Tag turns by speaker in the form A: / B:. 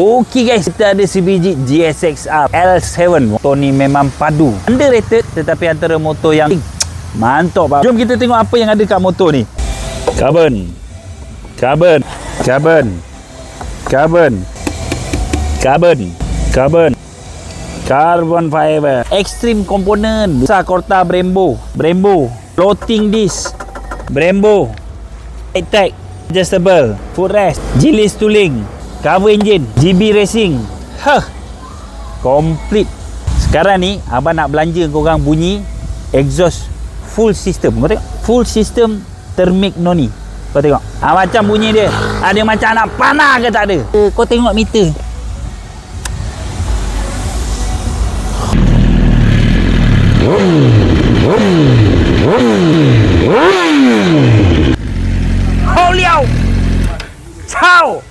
A: Okey guys, kita ada sebiji GSX-R L7. Motor ni memang padu. Underrated tetapi antara motor yang mantap. Bang. Jom kita tengok apa yang ada kat motor ni. Carbon. Carbon. Carbon. Carbon. Carbon. Carbon. Carbon fiber. Extreme component. Besar Corta Brembo. Brembo. Floating disc. Brembo. Tech. Adjustable. Footrest. Gillis tooling cover engine GB Racing. Huh. Complete sekarang ni abang nak belanja korang bunyi exhaust full system. Kau tengok full system thermic noni. Kau tengok. Ha, macam bunyi dia. Ada macam nak panah ke tak ada? Kau tengok meter. Holiao! Ciao!